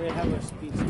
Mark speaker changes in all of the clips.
Speaker 1: we have a
Speaker 2: speech.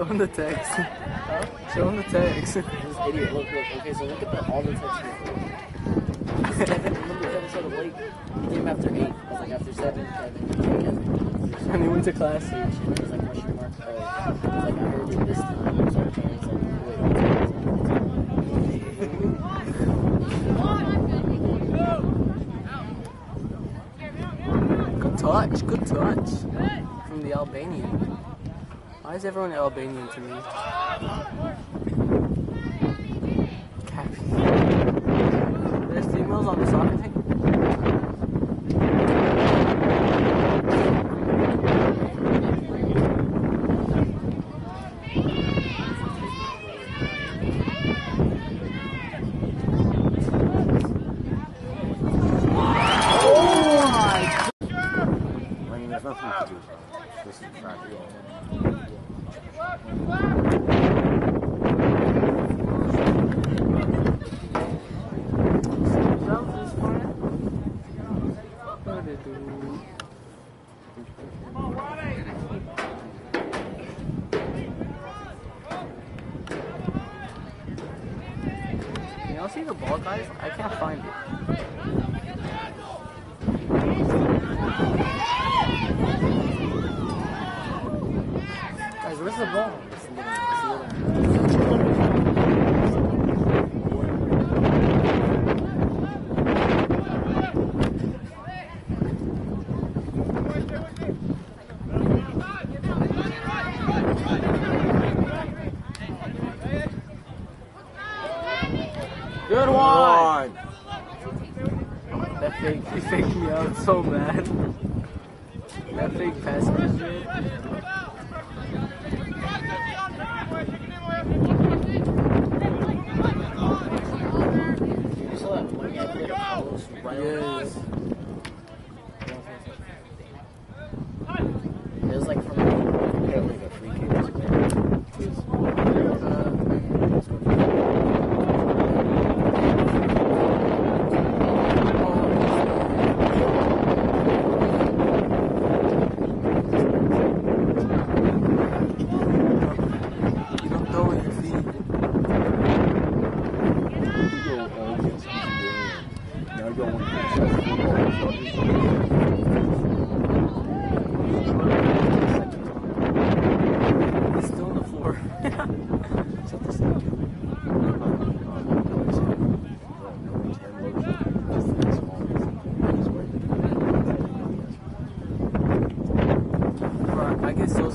Speaker 1: Show him the text. Huh? Show him the text.
Speaker 3: Idiot. Look, look. Okay, so look at the, all the text here. Kevin, remember the episode of Late? He came after 8. I was like, after 7, Kevin. Kevin.
Speaker 1: And he went to class.
Speaker 3: And oh,
Speaker 1: Good touch, good touch. From the Albanian. Why is everyone Albanian to me?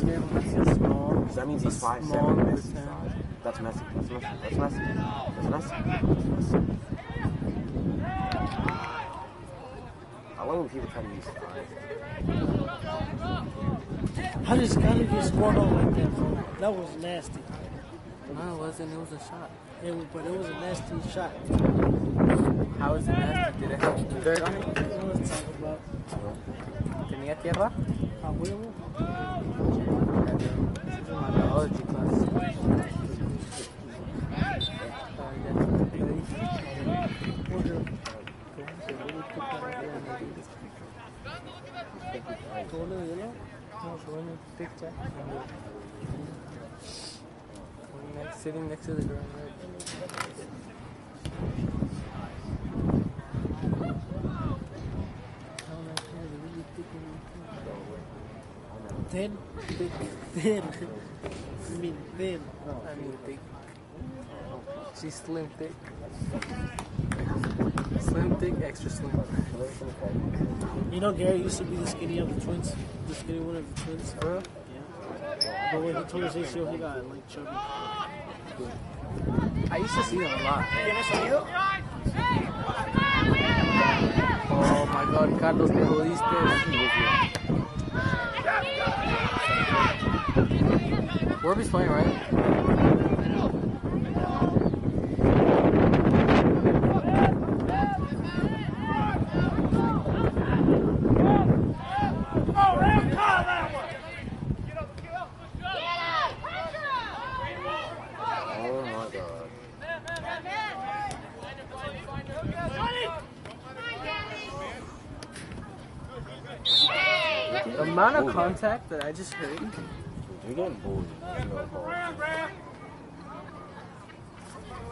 Speaker 1: Pesos, viejo. That's small.
Speaker 2: That means he's five
Speaker 1: small
Speaker 2: seven. Messi's
Speaker 1: percent.
Speaker 2: five. That's Messi. That's Messi. That's Messi. That's Messi. That's Messi. I love when people try to use five.
Speaker 4: How does how did you scored on like that, bro? That was nasty.
Speaker 1: No, it wasn't. It was a shot.
Speaker 4: It was, but it was a nasty shot.
Speaker 1: How is it nasty? Did it have dirt on it?
Speaker 4: What was talking about?
Speaker 1: ¿Tenía tierra?
Speaker 4: A huevo.
Speaker 1: Next, sitting next to the.
Speaker 4: Thin. Thick. Thin. I mean thin.
Speaker 1: I mean thick. She's slim thick. Slim thick, extra slim.
Speaker 4: You know Gary used to be the skinny of the twins. The skinny one of the twins.
Speaker 1: Bro,
Speaker 4: Yeah. But when he told us ratio, he got like chubby.
Speaker 1: I used to see him a lot. Oh my god, Carlos, te jodiste. Warby's playing, right?
Speaker 2: Oh my god.
Speaker 1: The amount of contact that I just heard.
Speaker 2: You're getting ball.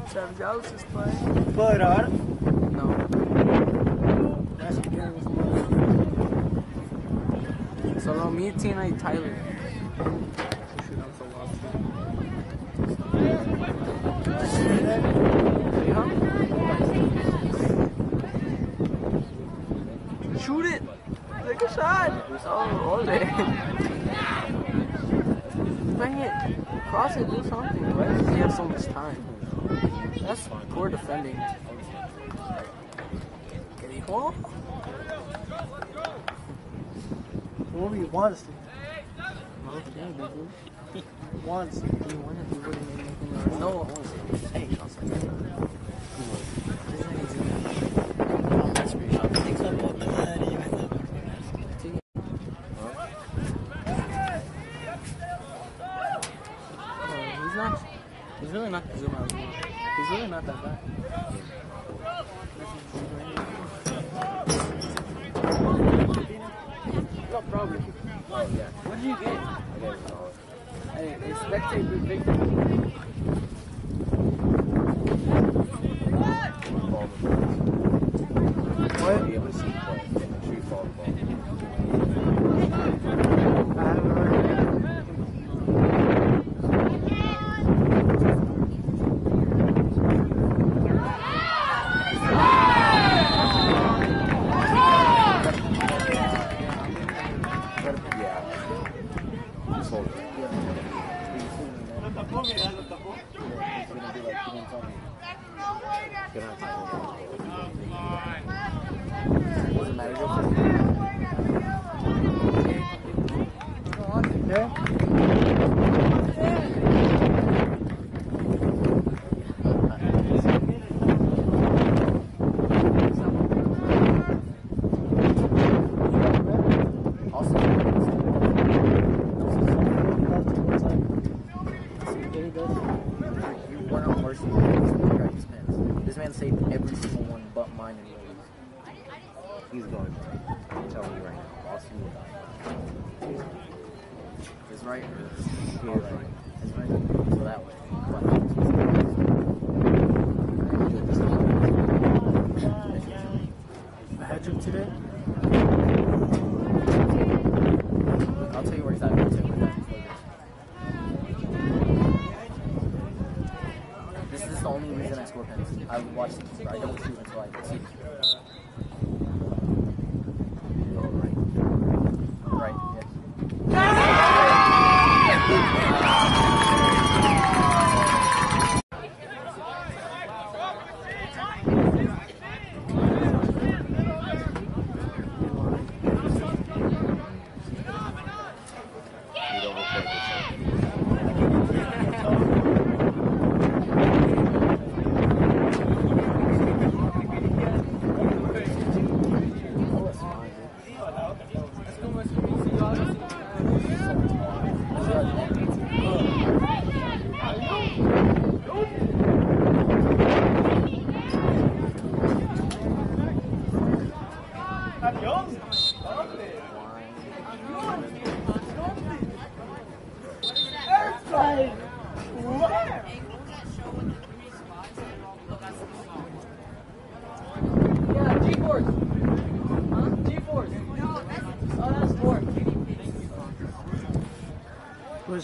Speaker 1: Travis Alex is playing.
Speaker 4: But uh,
Speaker 1: No.
Speaker 4: that's was doing.
Speaker 1: Solo me, Tina, y Tyler. Shoot, so it! Take a shot! Oh, ole. Bang it! Cross it, do something. Why does he have so much time? That's poor defending. ¿Qué dijo?
Speaker 4: Rory wants to.
Speaker 1: No, yeah, they do.
Speaker 4: Wants to.
Speaker 1: You want to anything? No. Hey,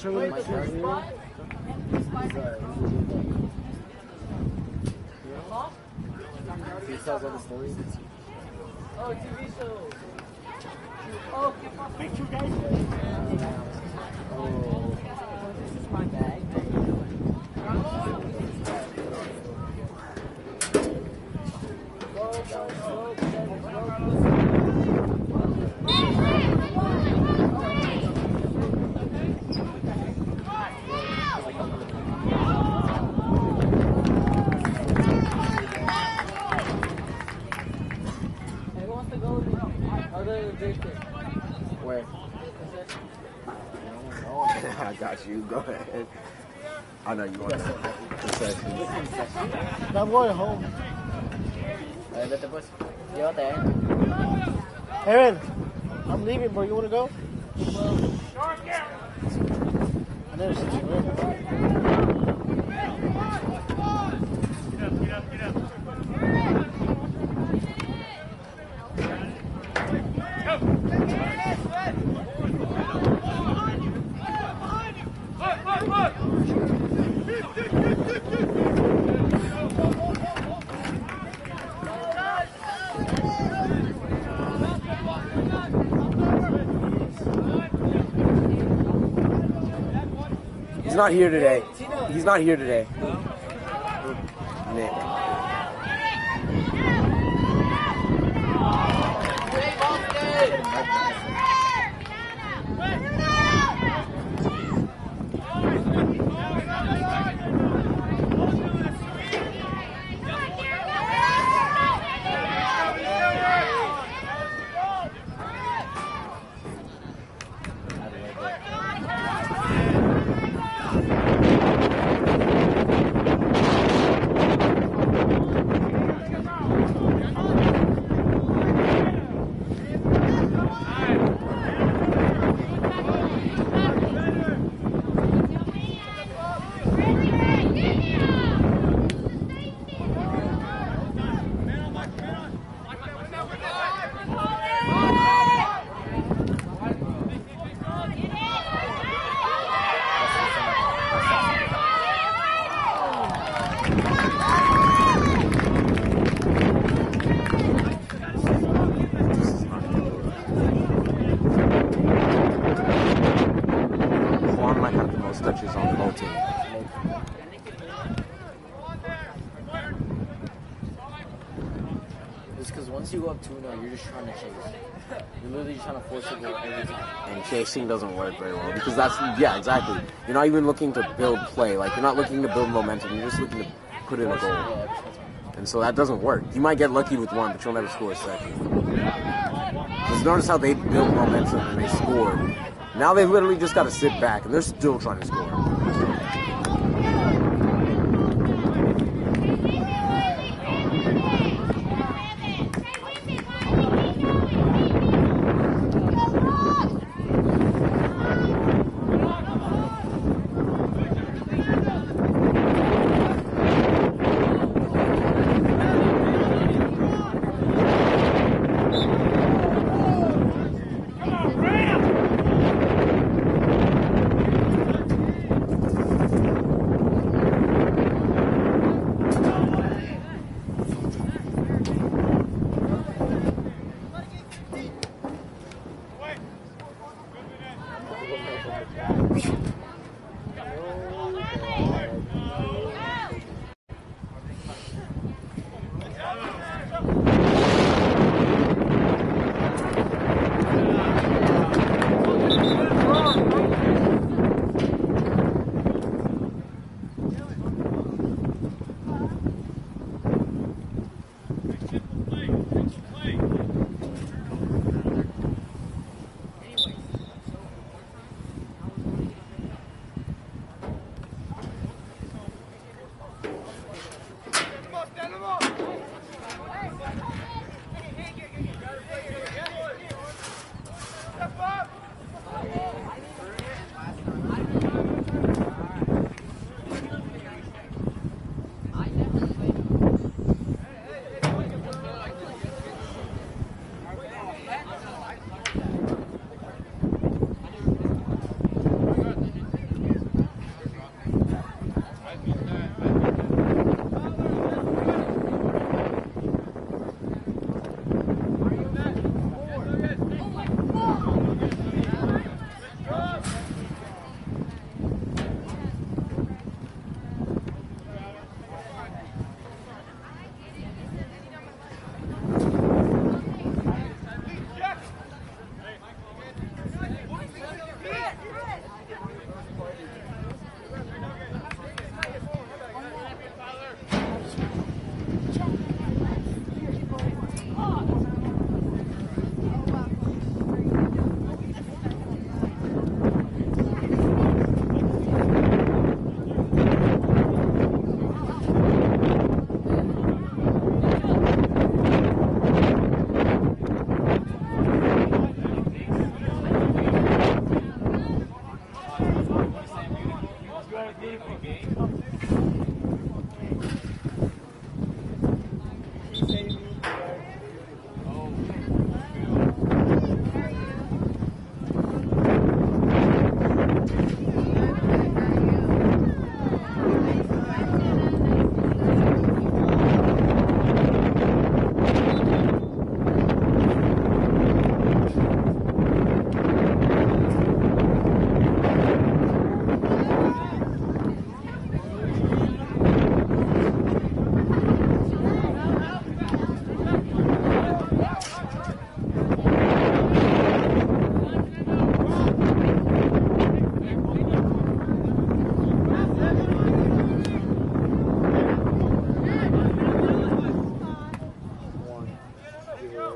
Speaker 5: Where's her with
Speaker 3: Mike
Speaker 5: my
Speaker 3: Tyson. He tells all the stories.
Speaker 1: Oh, TV show. Oh,
Speaker 3: Oh.
Speaker 1: this is my bag. Hey, who wants to go with me? Other than Victor.
Speaker 3: Where?
Speaker 2: I got you. Go ahead. I know you want that. Concessions.
Speaker 5: I'm going home.
Speaker 3: Ay, vete pues. Llévate, eh.
Speaker 5: Aaron, I'm leaving, bro. You want to go? I never seen you, bro.
Speaker 2: He's not here today. He's not here today. Nick. Juan might have the most touches on the whole team.
Speaker 3: It's because once you go up 2 0, you're just trying to chase. You're literally just trying to force a goal every time.
Speaker 2: And chasing doesn't work very well because that's yeah exactly. You're not even looking to build play. Like you're not looking to build momentum. You're just looking to put in a goal. And so that doesn't work. You might get lucky with one, but you'll never score a second. Because notice how they built momentum and they scored. Now they literally just got to sit back and they're still trying to score.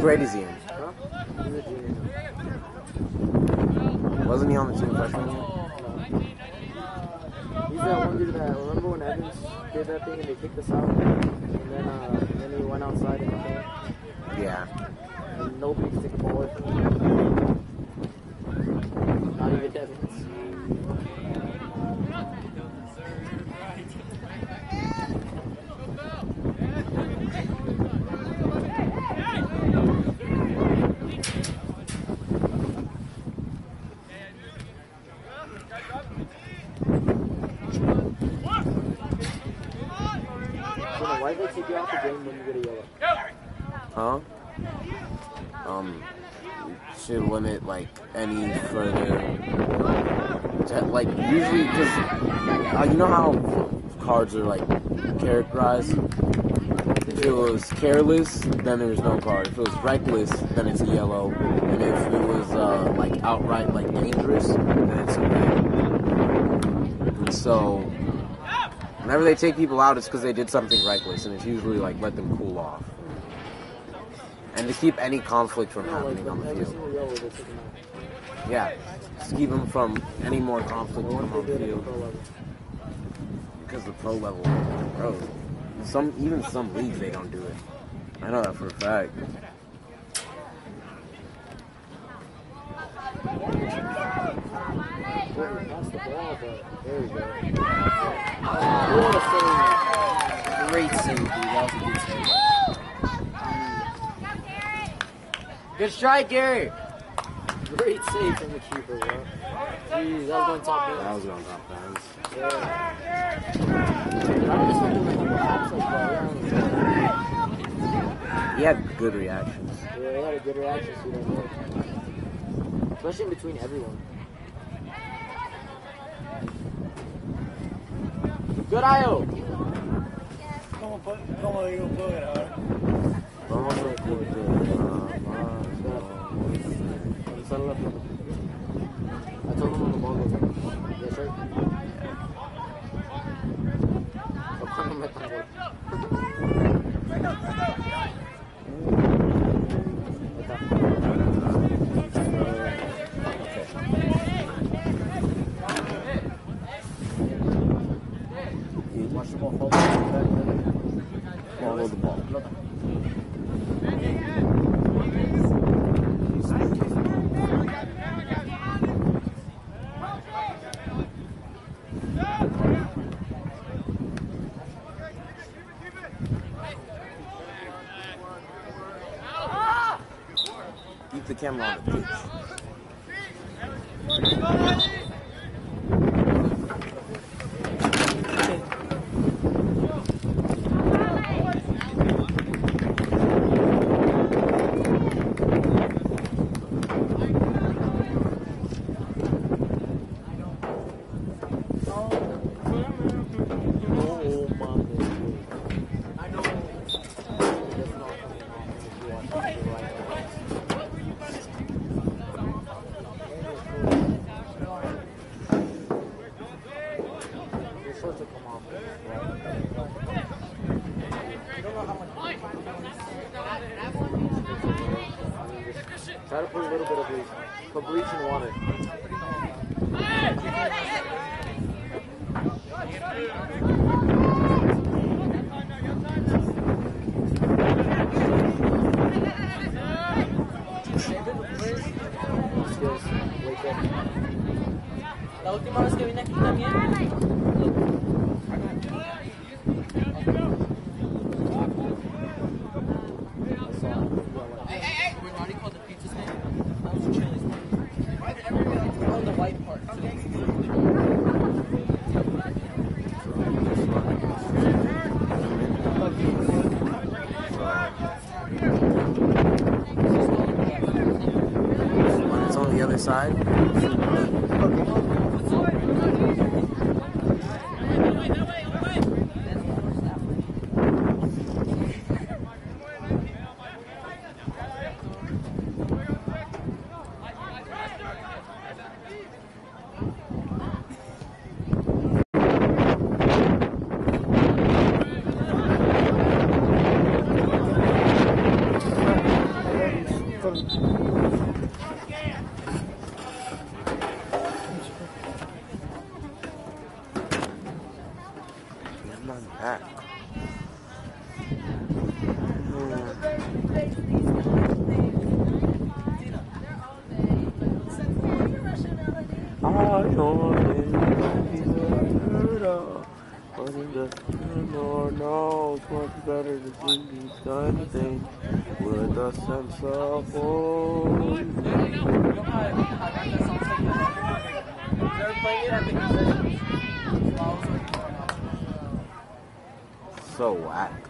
Speaker 2: What is he in?
Speaker 3: Huh?
Speaker 2: Wasn't he on the team freshman year?
Speaker 3: He's that one dude that uh, remember when Evans did that thing and they kicked us out, and then uh, and then he went outside and came,
Speaker 2: Yeah.
Speaker 3: and nobody could take the ball away from him. Not even Evans. So then why did they take you out the game when you get a yellow?
Speaker 2: Huh? Um, should limit like any further. To, like usually, because uh, you know how are like characterized. If it was careless, then there's no card. If it was reckless, then it's a yellow. And if it was uh, like outright like dangerous, then it's a red. And so, whenever they take people out, it's because they did something reckless, and it's usually like let them cool off. And to keep any conflict from happening on the field. Yeah, just keep them from any more conflict on the
Speaker 3: did at the pro level.
Speaker 2: Because the pro level, bro, some even some leagues they don't do it. I know that for a fact.
Speaker 3: Well, he passed the ball, but there we go. What a save.
Speaker 1: Great save, dude. That was a good save. Good strike, Gary.
Speaker 3: Great save from the keeper, bro. Jeez, that was going top
Speaker 2: That was going top fans.
Speaker 3: Yeah. I just don't think the taps like that.
Speaker 2: He had good reactions.
Speaker 3: Yeah, he had a good reaction to that. bro. Especially in between everyone. Good Io!
Speaker 5: ¿Cómo, po- cómo digo puedo grabar?
Speaker 2: Vamos a ah,
Speaker 3: Sale la pelota. I told him on the ball goes up. Yes, sir.
Speaker 1: Watch the ball
Speaker 2: Keep things with a sense of home. So whack.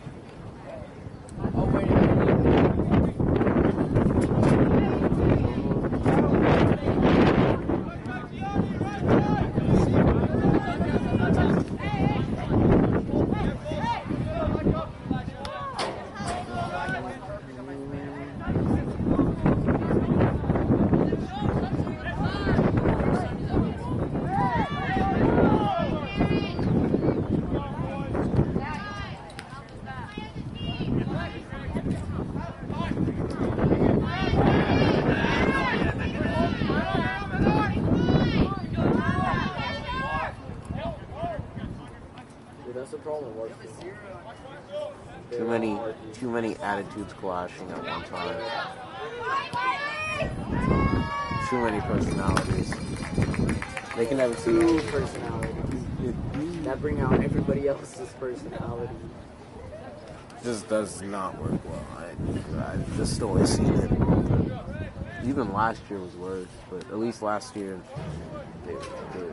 Speaker 2: Too many attitudes clashing at one time. Too many personalities. They can have.
Speaker 3: Two personalities that bring out everybody else's personality.
Speaker 2: This does not work well. I, I just always seen it. Even last year was worse, but at least last year they were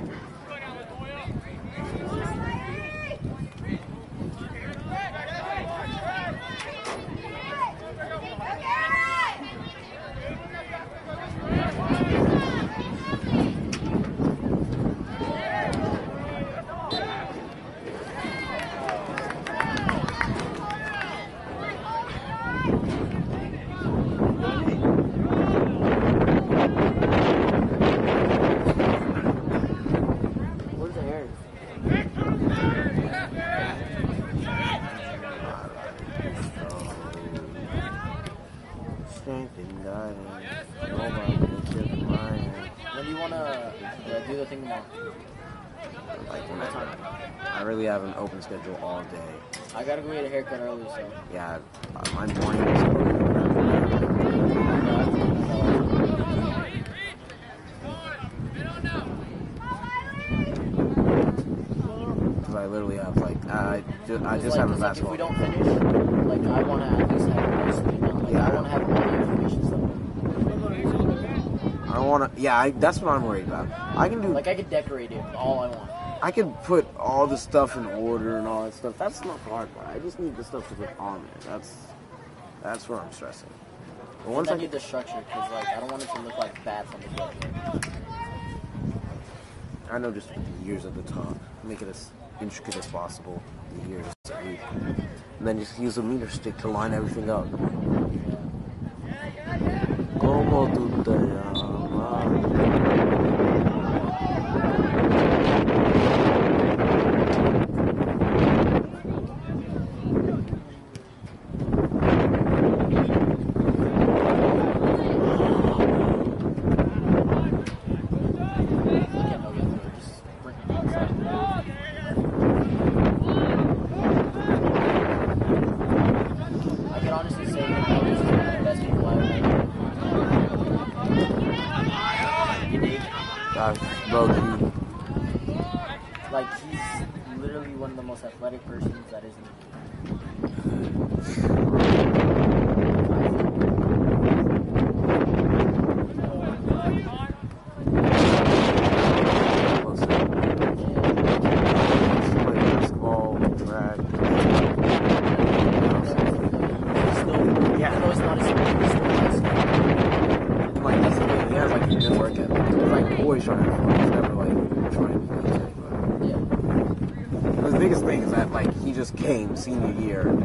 Speaker 2: schedule all day.
Speaker 3: I gotta go get a haircut early, so.
Speaker 2: Yeah, uh, my morning is. Because I literally have like I just, I just
Speaker 3: like,
Speaker 2: have a
Speaker 3: like, if we don't finish, like I wanna at least have most of it. Like
Speaker 2: Yeah.
Speaker 3: I wanna have all the information stuff.
Speaker 2: I want to. Yeah, I, that's what I'm worried about. I can do.
Speaker 3: Like I could decorate it all I want.
Speaker 2: I can put all the stuff in order and all that stuff. That's not hard part. I just need the stuff to put on there. That's that's where I'm stressing. But once
Speaker 3: I
Speaker 2: I
Speaker 3: need
Speaker 2: get
Speaker 3: the structure because like I don't want it to look like bad from the get.
Speaker 2: I know just put the years at the top, make it as intricate as possible. The years, at least. and then just use a meter stick to line everything up. Como tú te senior year.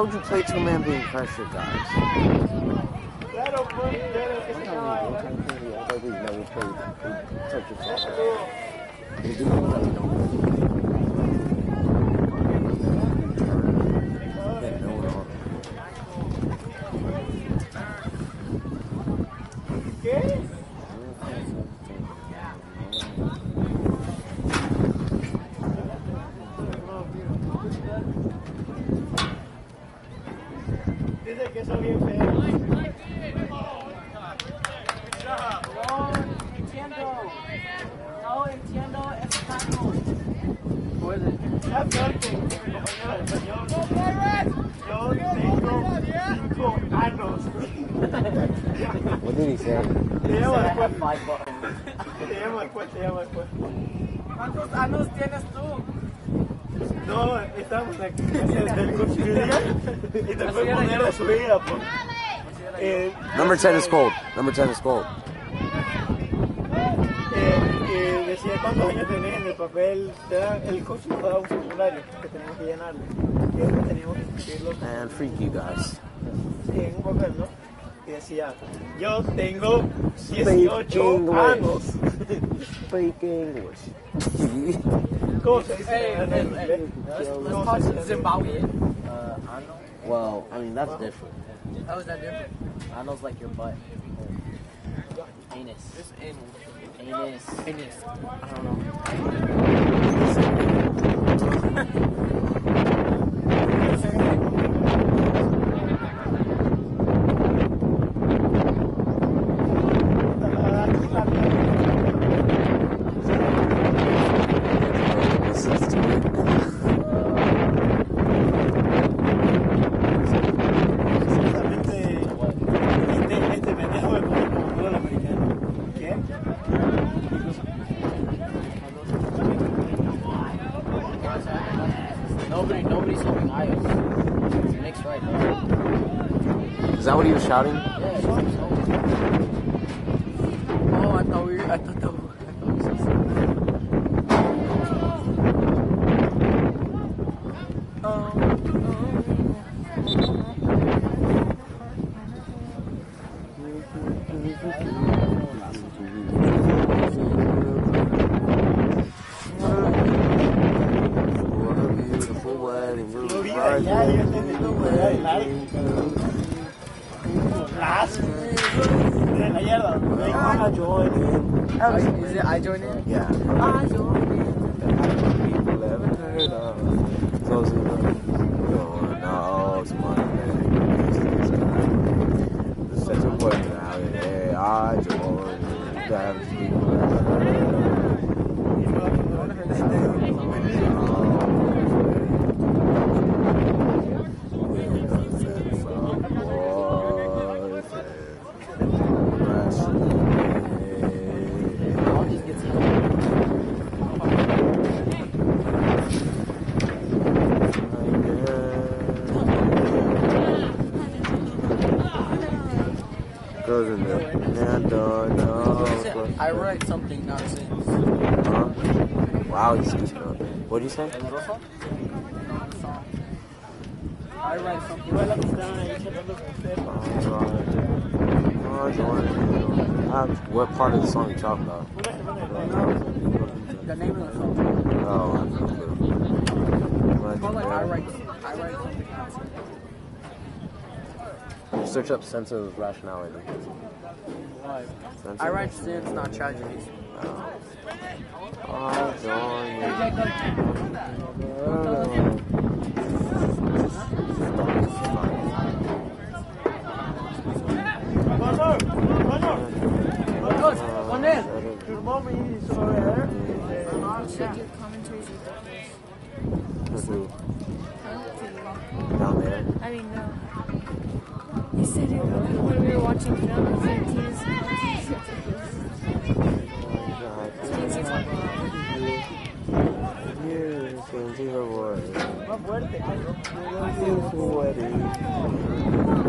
Speaker 2: How would you play two man being pressure guys? 10 is cold. Number 10 is cold.
Speaker 4: And y you
Speaker 2: And freaky guys.
Speaker 4: Sí,
Speaker 2: English. Speak English.
Speaker 1: Eh,
Speaker 4: eh, eh,
Speaker 1: Zimbabwe.
Speaker 3: Well, I mean, that's different.
Speaker 1: How is that different?
Speaker 3: Smells like your butt. Anus.
Speaker 1: Anus.
Speaker 3: Anus.
Speaker 1: Anus.
Speaker 3: I don't know.
Speaker 2: shouting?
Speaker 1: I write something nonsense.
Speaker 2: Uh, Wow, you speak up. What do you say?
Speaker 1: I write. something.
Speaker 2: Oh, what part of the song are you talking about?
Speaker 1: The name of the song.
Speaker 2: Oh, I know.
Speaker 1: It's called like I write, I write something.
Speaker 2: Search up sense of rationality.
Speaker 1: I write sins, not tragedies.
Speaker 4: Oh. Darn
Speaker 6: should do commentaries Huh?
Speaker 2: Down there?
Speaker 6: I mean, no. You said you, when we were watching
Speaker 4: films,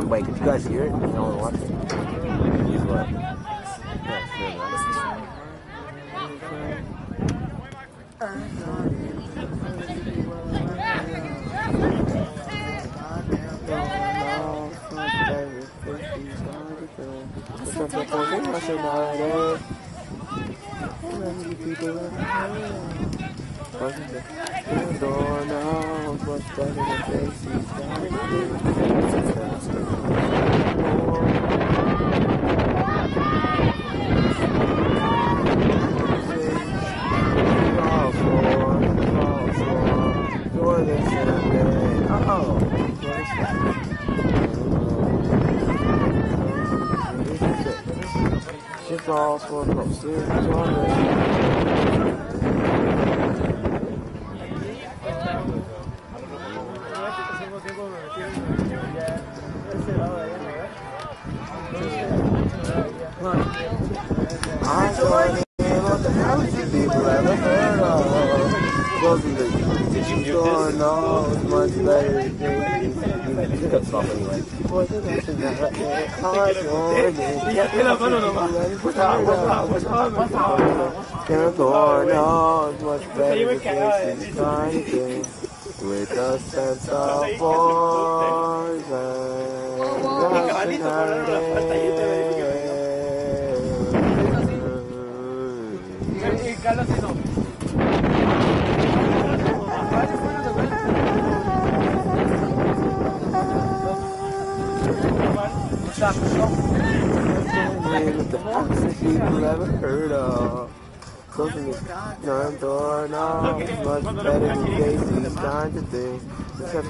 Speaker 2: Wait, could you guys hear it? You know, watch. He's what? Charles Ford upstairs.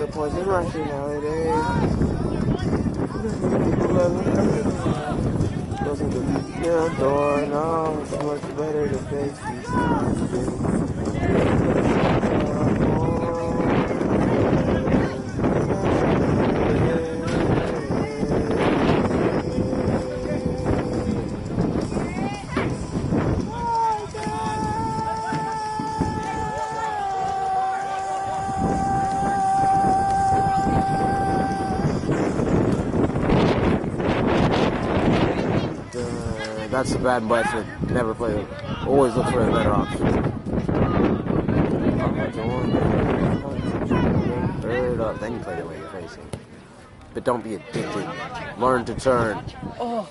Speaker 2: The poison rushing nowadays. People that's a bad bet to never play it. Always look for a better option. Third up, then you play the way you're facing. But don't be addicted. Learn to turn. Oh.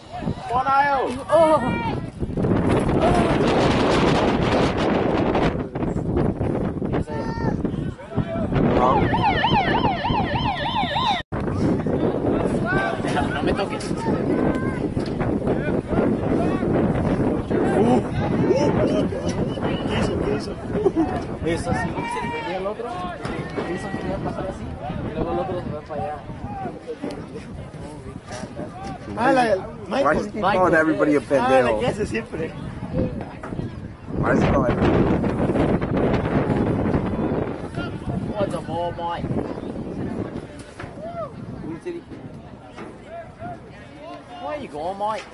Speaker 3: One aisle. Yes,
Speaker 4: Michael.
Speaker 2: calling everybody a
Speaker 4: Ah, la
Speaker 2: pendejo?
Speaker 4: que siempre.
Speaker 2: Everybody?
Speaker 3: What's a ball, Mike? Where you going, Mike?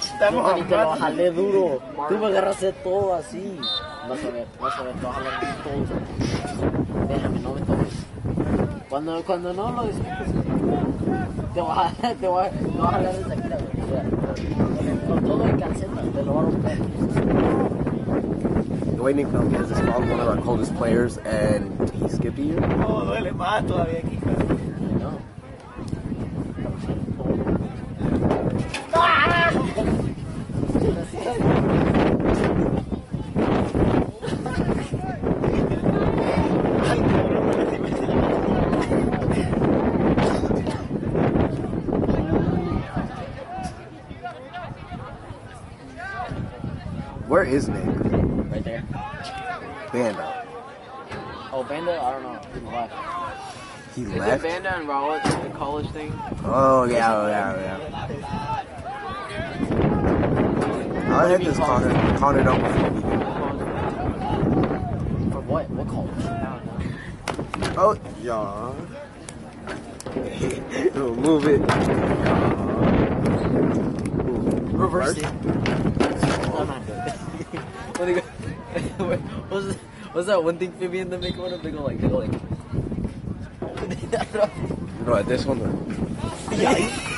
Speaker 4: Estamos
Speaker 3: lo jalé duro. Tú me agarraste todo así. Vas a ver, vas a ver, te vas a jalar todo. Déjame, no me toques. Cuando, cuando no lo disfrutes, te voy a, te voy a, te voy a jalar desde todo el calceta, te lo voy a
Speaker 2: is called one of our coldest players, and he skipped a year.
Speaker 4: No, oh, duele más todavía aquí. cara.
Speaker 3: No.
Speaker 4: Ay, cabrón, me lastimé.
Speaker 2: Where is Nick?
Speaker 3: Right there.
Speaker 2: Banda.
Speaker 3: Oh, Banda? I don't know. He's left.
Speaker 2: He
Speaker 1: Is it
Speaker 2: left.
Speaker 1: Vanda and Rowlett, the college thing?
Speaker 2: Oh yeah, oh, yeah, oh, yeah. I had this counted, counted up before we
Speaker 3: For what? What college?
Speaker 2: Oh, yeah. We'll move it.
Speaker 3: Reverse it. I'm not good.
Speaker 1: What they go, what's, what's that one thing and them make fun of? They go like, they go like.
Speaker 2: No, this one.
Speaker 3: No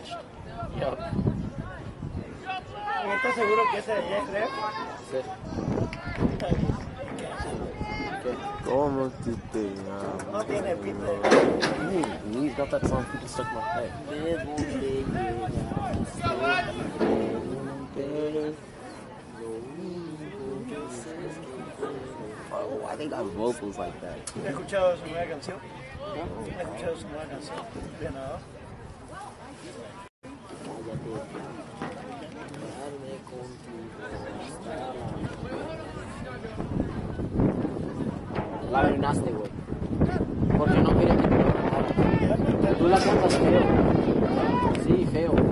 Speaker 3: Fetched. Yup.
Speaker 4: ¿Estás seguro que ese es ref?
Speaker 3: Sí.
Speaker 2: ¿Cómo tú te?
Speaker 4: No tiene pito.
Speaker 2: Ooh, got that song people stuck in my head.
Speaker 3: Debo de llegar.
Speaker 2: Oh, I think got vocals like that.
Speaker 4: ¿Has escuchado su nueva canción? ¿Has escuchado su nueva canción? Bien, ¿no?
Speaker 3: Arruinaste, güey. Porque no quería que te cantaras. Tú la cantas feo. Sí, feo.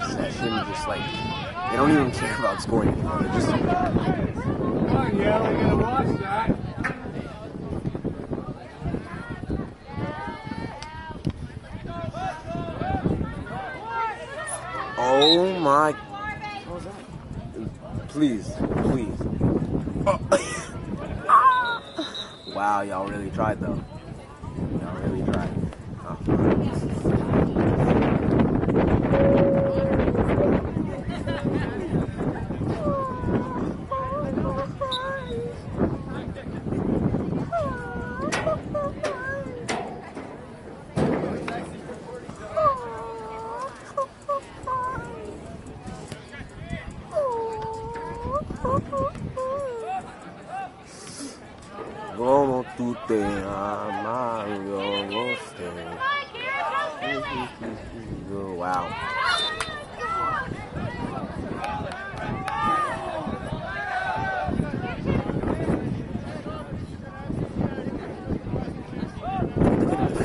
Speaker 2: The way they're playing just like they don't even care about scoring anymore. They're just Oh my! Please, please. wow, y'all really tried though. Y'all really tried. Oh. Como tú te amas, yo no sé. Oh, wow.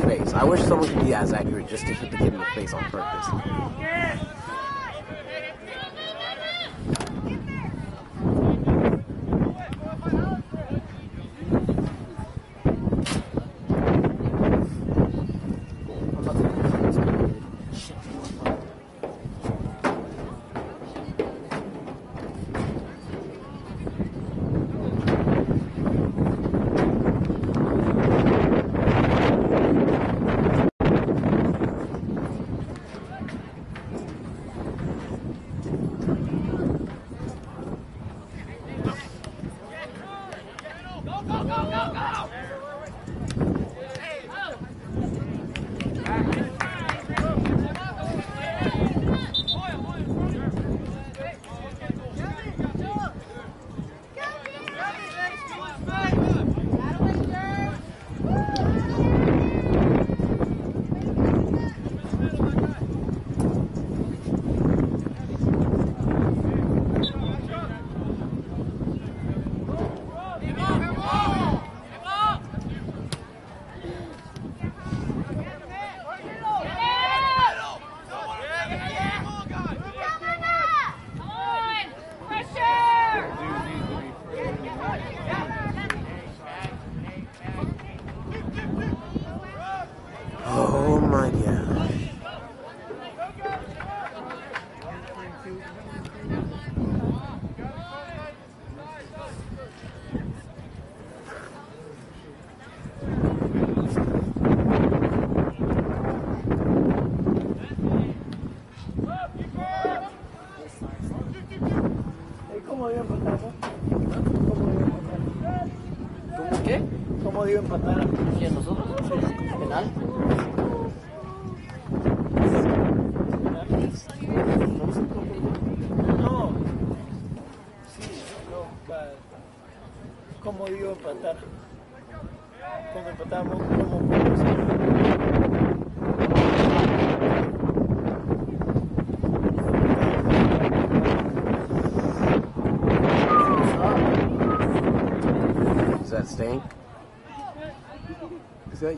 Speaker 2: Face. I wish someone could be as accurate just to hit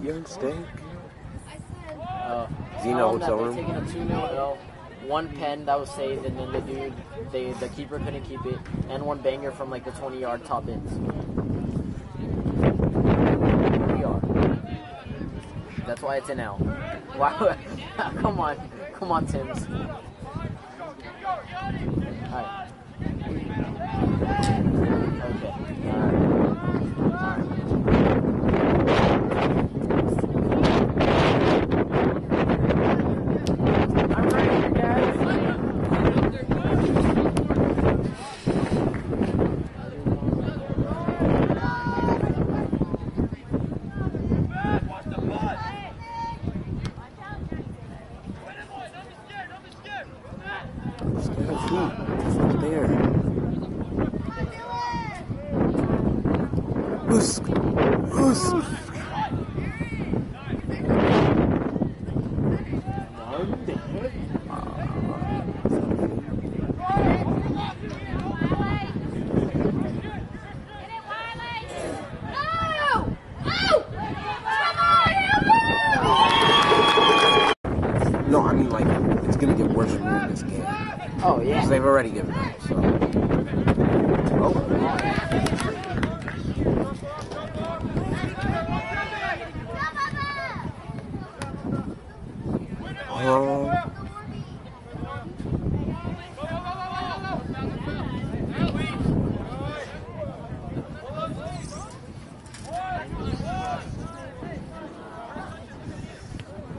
Speaker 2: young Stank?
Speaker 3: Uh,
Speaker 2: Does he know what's
Speaker 3: that
Speaker 2: over him?
Speaker 3: taken a 2 0 L. One pen that was saved, and then the dude, they, the keeper couldn't keep it, and one banger from like the 20 yard top ends. We are. That's why it's an L. Wow. come on. Come on, Tims. Alright. Okay. Alright.
Speaker 1: I'm right here, guys.
Speaker 2: Who? There. Usk. Usk. No, I mean like it's gonna get worse from here in this game.
Speaker 3: Oh,
Speaker 2: Because
Speaker 3: yeah.
Speaker 2: they've already given up. So. Oh. Um,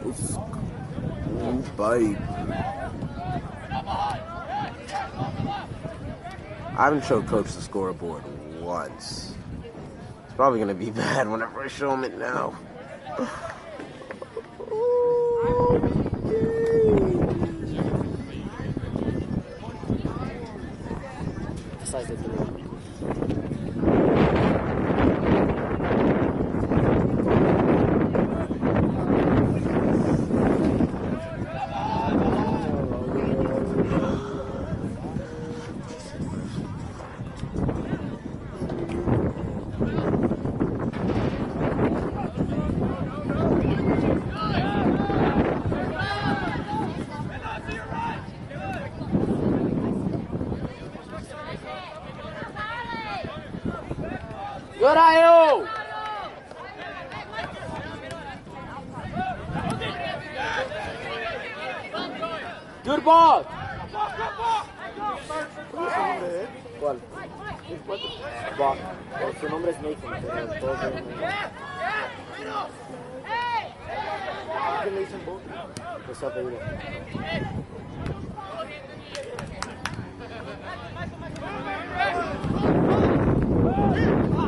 Speaker 2: Ooh, bite. I haven't showed Coach the scoreboard once. It's probably gonna be bad whenever I show him it now.
Speaker 3: ¿Cuál? O Su nombre es Nathan, pero todos llaman.
Speaker 4: ¿Qué le dicen vos?
Speaker 3: Es su apellido.
Speaker 4: Y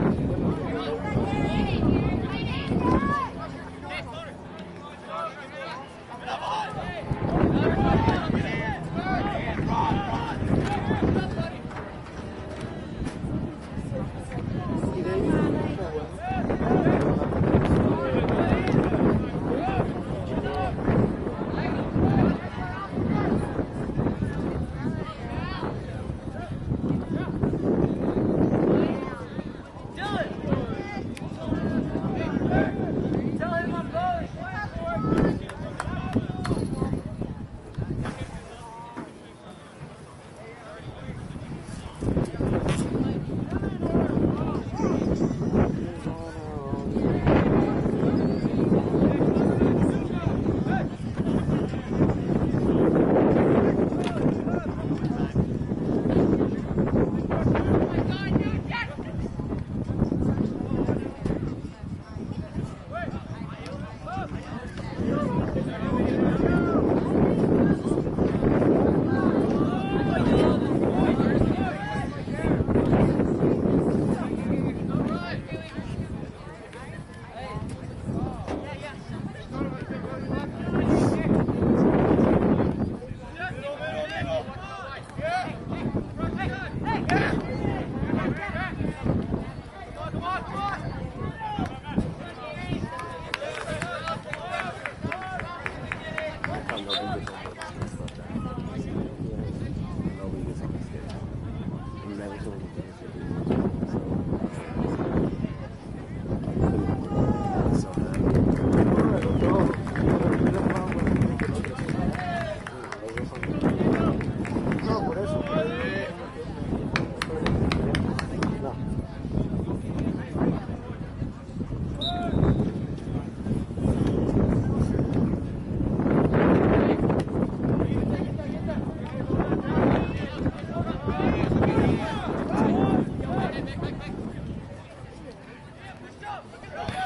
Speaker 2: Oh,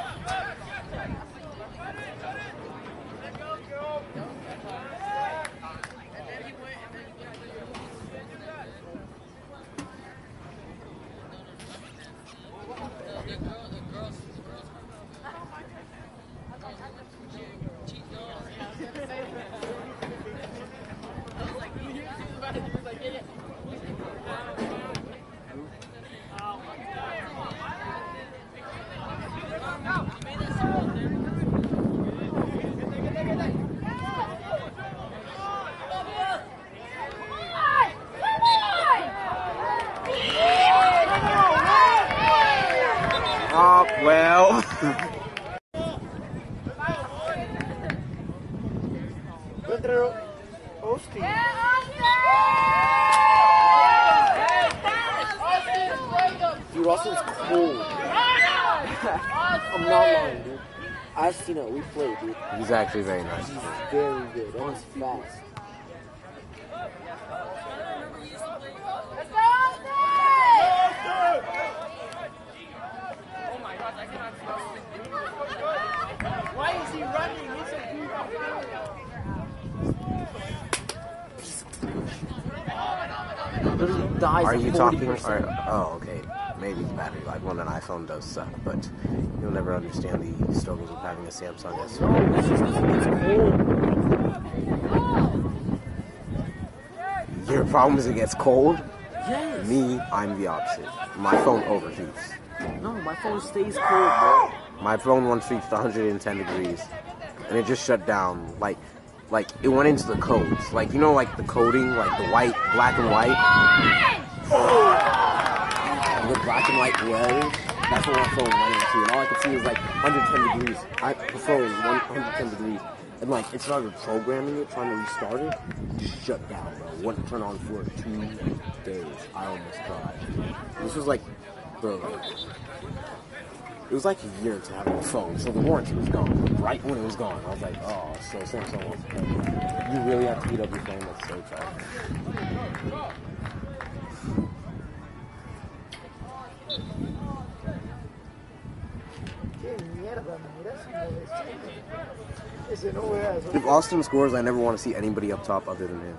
Speaker 2: actually very nice.
Speaker 3: He's very good. And he's fast.
Speaker 4: Why is he running? He's a
Speaker 3: Literally dies
Speaker 2: Are
Speaker 3: at
Speaker 2: you
Speaker 3: 40%.
Speaker 2: talking? Or, oh, okay. Maybe the battery life on an iPhone does suck, but you'll never understand the struggles of having a Samsung S.
Speaker 3: No, oh, it's just it's cold.
Speaker 2: Your problem is it gets cold.
Speaker 3: Yes.
Speaker 2: Me, I'm the opposite. My phone overheats.
Speaker 3: No, my phone stays cold, bro.
Speaker 2: My phone once reached 110 degrees, and it just shut down. Like, like it went into the codes. Like you know, like the coding, like the white, black and white. The black and white letters. That's what my phone went into, and all I could see was like 110 degrees. I prefer 110 degrees, and like it started programming it, trying to restart it, just shut down, bro. Wouldn't turn on for two days. I almost cried. This was like bro. It was like a year to have a phone, so the warranty was gone. Right when it was gone, I was like, oh, so Samsung wants. You really have to heat up your phone. That's so trash. If Austin scores, I never want to see anybody up top other than him.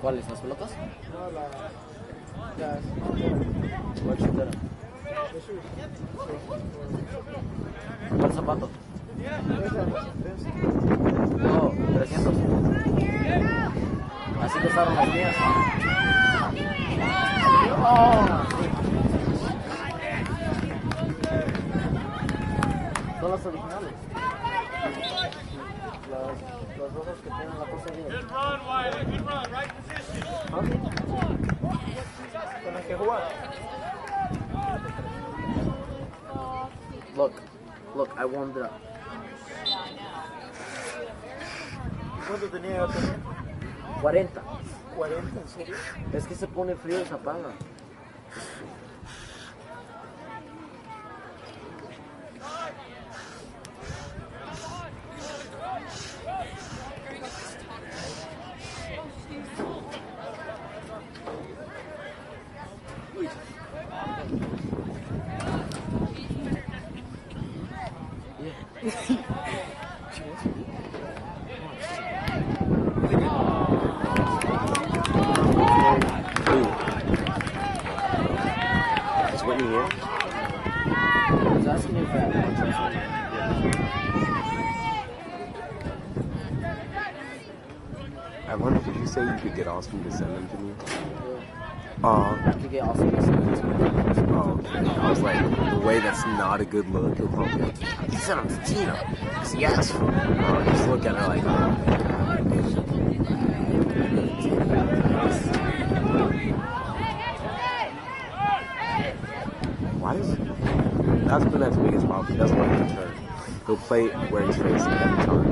Speaker 3: ¿Cuáles? ¿Las pelotas?
Speaker 4: No, las
Speaker 3: ¿Cuál? ¿Cuál zapato? No, 300. Así costaron las mías. Son las originales. Las, las rosas que tienen la cosa bien.
Speaker 4: Con las que jugar.
Speaker 3: Look, look, I warmed it up.
Speaker 4: ¿Cuánto tenía que tener?
Speaker 3: 40.
Speaker 4: 40, en serio.
Speaker 3: Es que se pone frío y se apaga.
Speaker 2: Not a good look. He asked for it. Uh, just look at her like, why is That's Bennett's biggest problem. He doesn't like to turn. He'll play where he's facing every time.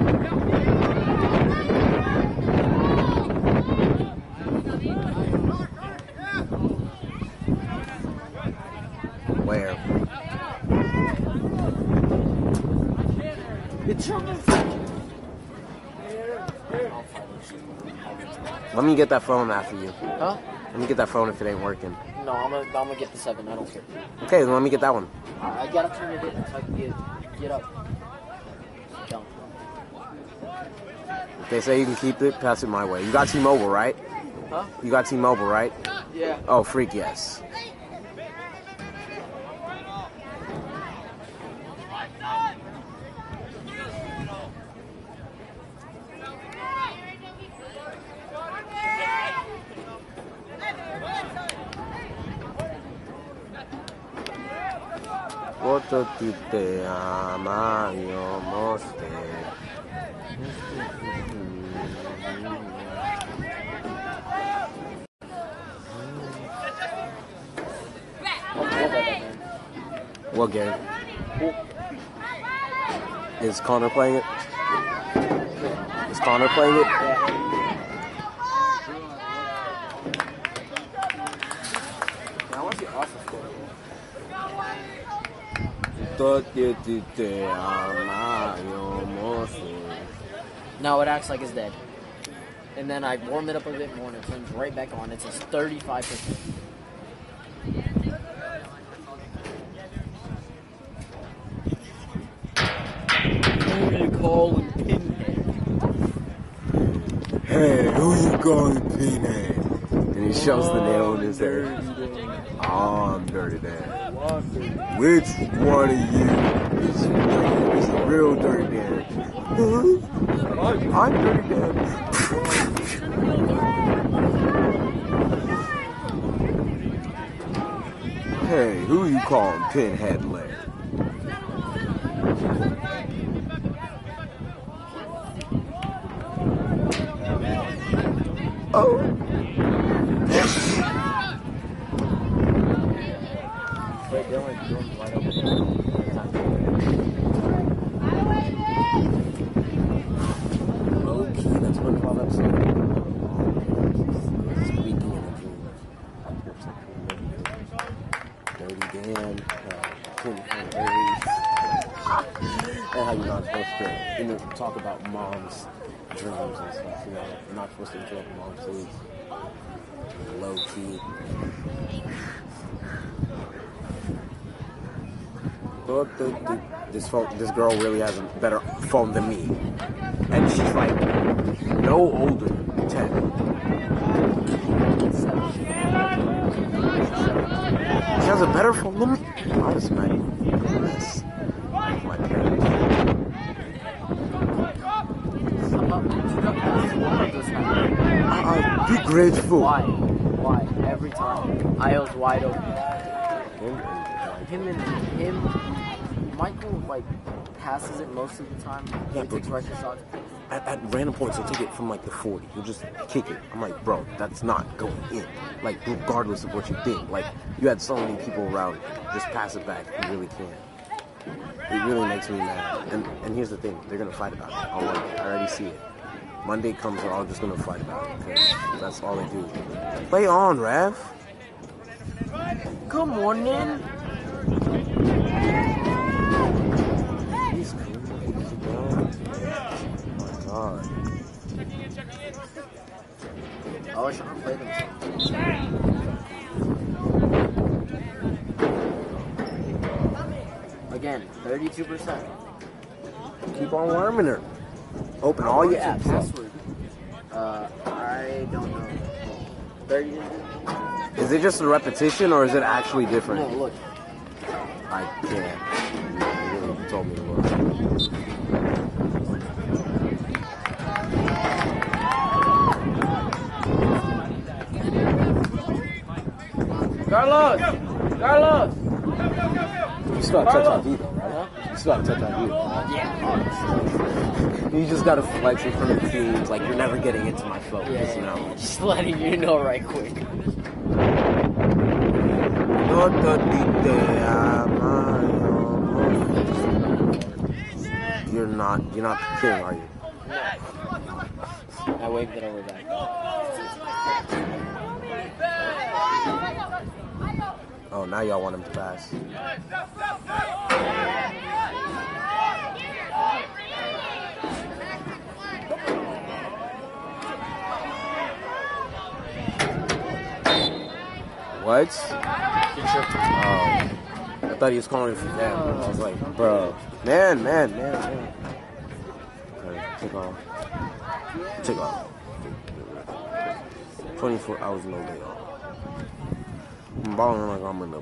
Speaker 2: Where? Let me get that phone after you.
Speaker 3: Huh?
Speaker 2: Let me get that phone if it ain't working.
Speaker 3: No, I'm gonna, I'm gonna get the seven. I don't care.
Speaker 2: Okay, then let me get that one.
Speaker 3: I, I gotta turn it in so I can get get up. Down.
Speaker 2: They say you can keep it, pass it my way. You got T-Mobile, right?
Speaker 3: Huh?
Speaker 2: You got T-Mobile, right?
Speaker 3: Yeah.
Speaker 2: Oh, freak, yes. Otro ti te ama, yo mostré.
Speaker 3: I'll go back there.
Speaker 2: What game? Is Connor playing it? Is Connor playing it?
Speaker 3: No, it acts like it's dead. And then I warm it up a bit more and it turns right back on. It's says 35%. Who you calling pinhead?
Speaker 2: Hey, who you calling Pinhead? Shoves the nail in his hair. Oh, I'm Dirty Dan. Which one of you is, is the real Dirty Dan? I'm Dirty Dan. Hey, who you calling Pinhead Larry? Oh.
Speaker 3: Wait, they're only doing wide open.
Speaker 2: Dan, uh, Tim Harris, and how you're not supposed to you know, talk about mom's dreams and stuff. You know, you're not supposed to interrupt mom's sleep. Low key. But the, the, this girl really has a better phone than me, and she's like no older than ten. She has a better phone than me. I was my. My parents. Uh, be grateful.
Speaker 3: Why? Why? Every time. Aisle's wide open. Him and him, Michael, like, passes it most of the time.
Speaker 2: Yeah,
Speaker 3: he takes record shots.
Speaker 2: At, at random points, he'll take it from like the 40. He'll just kick it. I'm like, bro, that's not going in. Like, regardless of what you think. Like, you had so many people around. Just pass it back. You really can't. It really makes me mad. And and here's the thing, they're gonna fight about it on Monday. I already see it. Monday comes, they're all just gonna fight about it that's all they do. Play on, Rav.
Speaker 3: Good morning. I wish I could play them. Again, 32%.
Speaker 2: Keep on warming her. Open all your apps.
Speaker 3: password? Uh, I don't know. 30
Speaker 2: Is it just a repetition or is it actually different?
Speaker 3: No, look.
Speaker 2: I can't. You told me to look.
Speaker 1: Carlos! Carlos!
Speaker 2: You still have touch ID though, right? You still have touch ID.
Speaker 3: Yeah,
Speaker 2: You just gotta flex in front of the teams like you're never getting into my focus,
Speaker 3: Yeah,
Speaker 2: you know.
Speaker 3: Just letting you know right quick.
Speaker 2: No te dite amayo. You're not you're not kidding, are you?
Speaker 3: I waved it over back.
Speaker 2: Oh now y'all want him to pass. What? Oh. I thought he was calling for them. I was like, bro. Man, man, man, man. Okay, take off. Take off. 24 hours no day off. I'm balling like I'm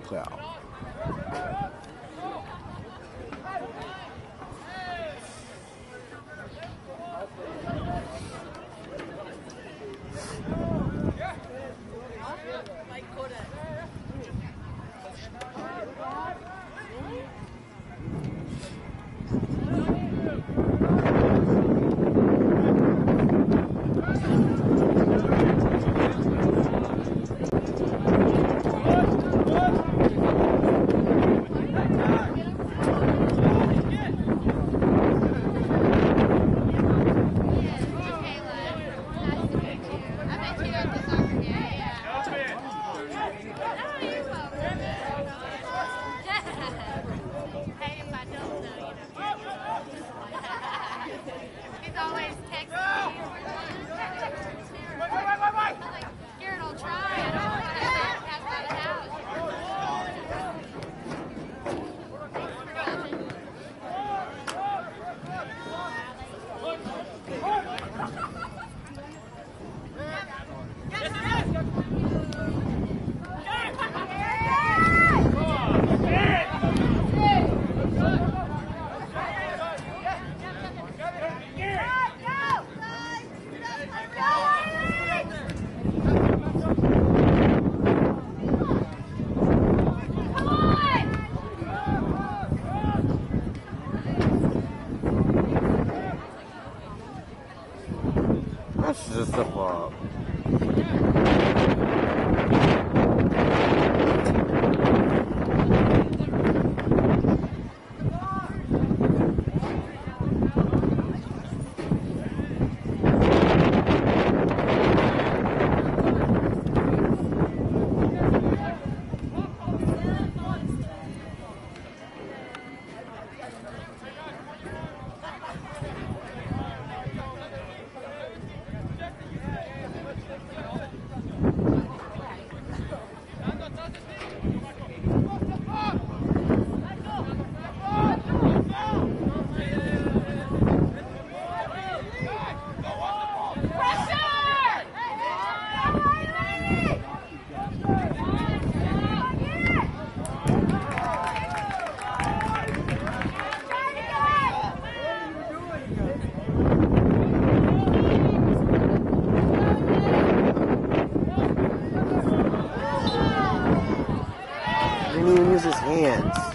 Speaker 2: use his hands.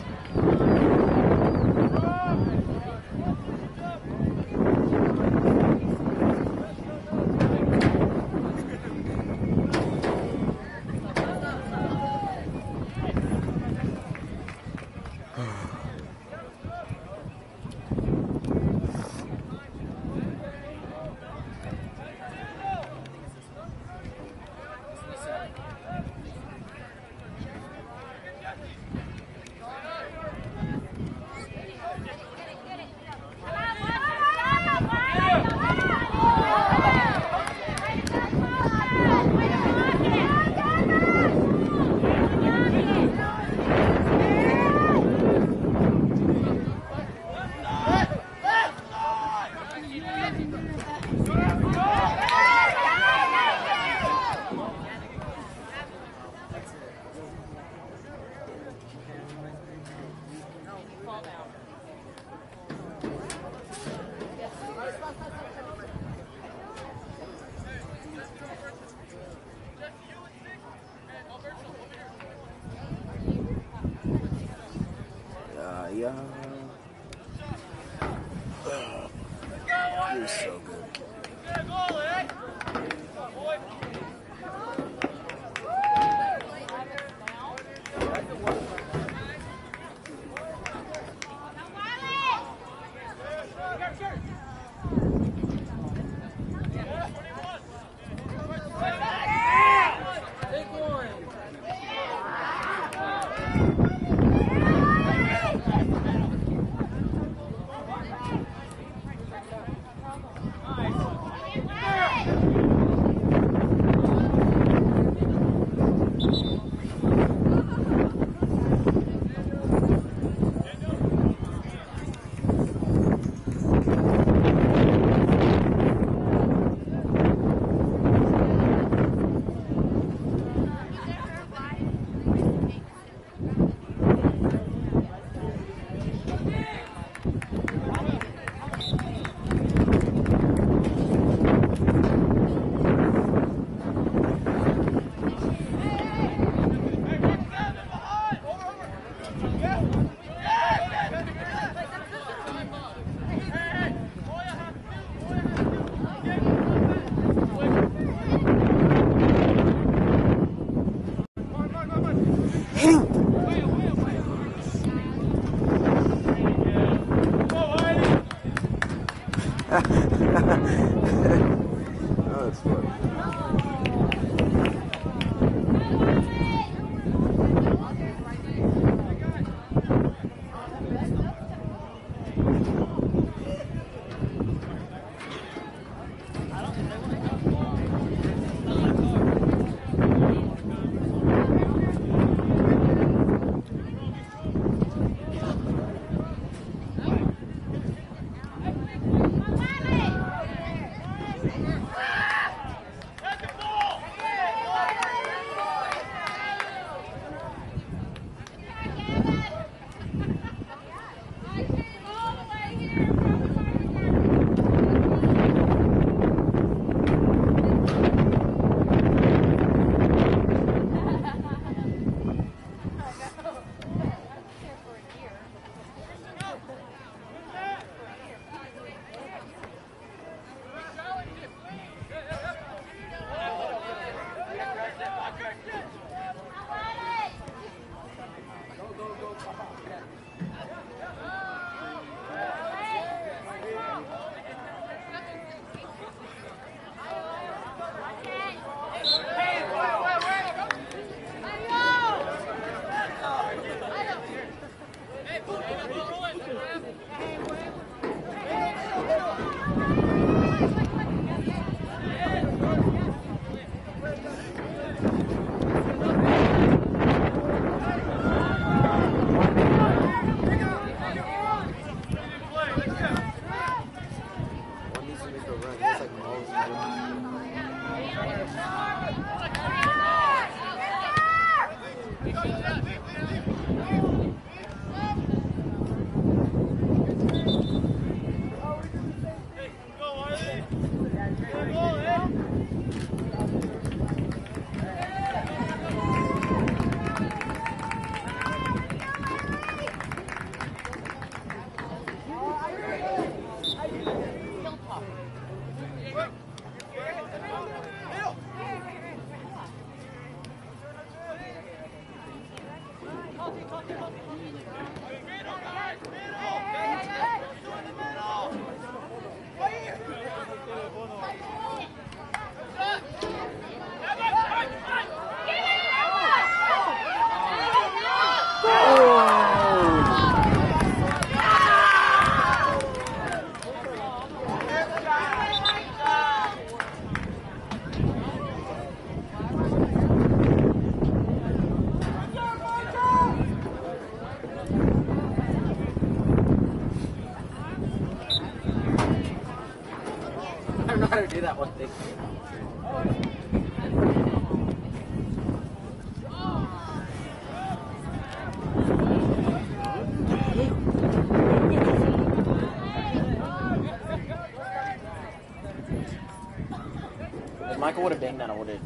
Speaker 3: Would have banged that, I would have.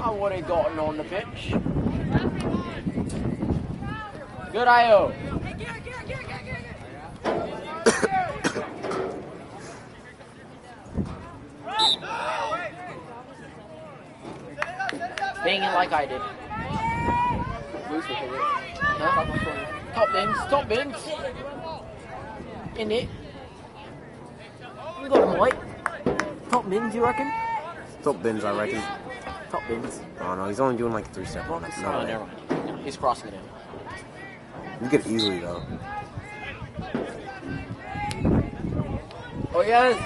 Speaker 3: I would have gotten on the pitch. Good IO. Bang it like I did. Top bins, top bins. In it. We got him white. Top bins, you reckon?
Speaker 2: Top bins, I reckon.
Speaker 3: Top bins.
Speaker 2: Oh no, he's only doing like a three step on it.
Speaker 3: Oh,
Speaker 2: No,
Speaker 3: never mind. He's crossing it in.
Speaker 2: you get it easily though.
Speaker 3: Oh yes.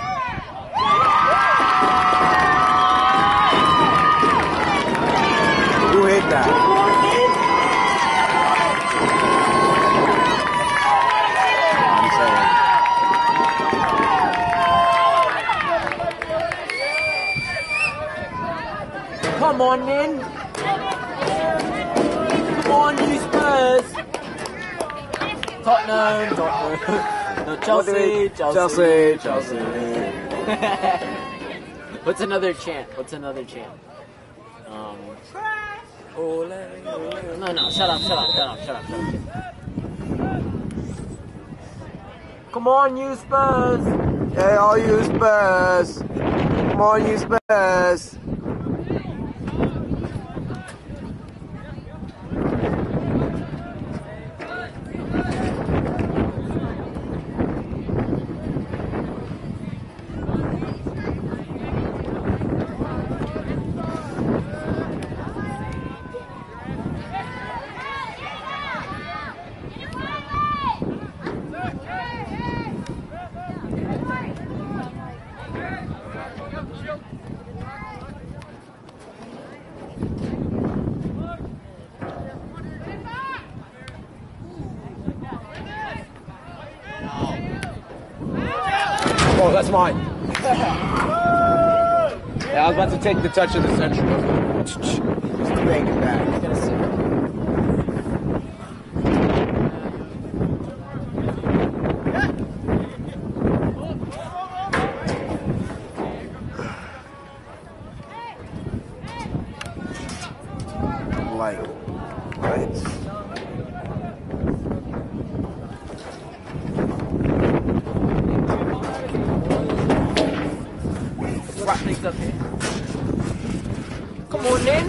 Speaker 2: Who hit that?
Speaker 3: Come on, men. Come on, you Spurs. Tottenham, Tottenham. No, Chelsea, Chelsea,
Speaker 2: Chelsea, Chelsea.
Speaker 3: What's another chant? What's another chant? Um. No, no, shut up, shut up, shut up, shut up, shut up. Come on, you Spurs.
Speaker 2: Hey, all you Spurs. Come on, you Spurs. That's mine. yeah, I was about to take the touch of the century. Just bang it back. Like, what?
Speaker 3: Wrap things up here. Come on, then.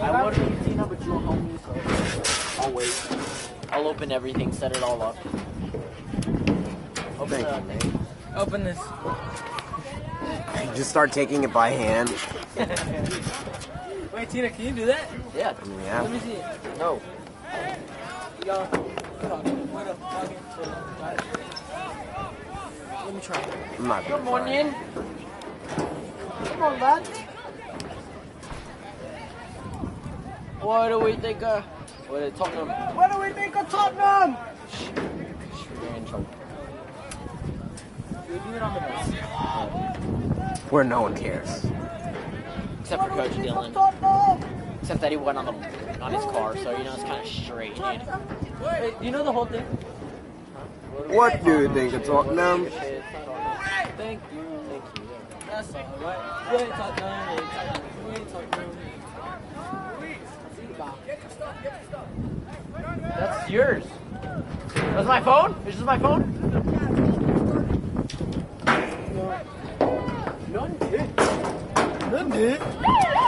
Speaker 3: I would have Tina, but you're home, so I'll wait. I'll open everything, set it all up. Open
Speaker 2: Thank you, man.
Speaker 1: Open this.
Speaker 2: Just start taking it by hand.
Speaker 1: Wait, Tina, can you do that?
Speaker 3: Yeah.
Speaker 2: I mean,
Speaker 1: Let me see it.
Speaker 3: No.
Speaker 1: Y'all, talk. Wait up. Talk it. Got it. Let me try.
Speaker 2: I'm not gonna
Speaker 3: Come on,
Speaker 2: try.
Speaker 3: Come on, lad. What do we think of? What are Tottenham?
Speaker 1: What do we think of Tottenham?
Speaker 3: You're in trouble.
Speaker 1: We do it on the bus.
Speaker 2: Where no one cares.
Speaker 3: Except for Coach Dylan. Except that he went on the on his car, so you know it's kind of straight. dude.
Speaker 1: Wait, you know the whole thing?
Speaker 2: What do you think of Tottenham?
Speaker 3: Thank you. Thank you.
Speaker 1: That's all right. Wait, Tottenham. Wait, Tottenham. Wait, Tottenham.
Speaker 3: That's yours. That's my phone? Is this my phone?
Speaker 1: None did. None did.